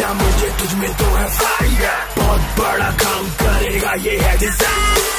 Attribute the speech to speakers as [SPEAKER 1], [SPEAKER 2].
[SPEAKER 1] बेटा मुझे तुझ में तो है फायर बहुत बड़ा काम करेगा ये है डिज़ाइन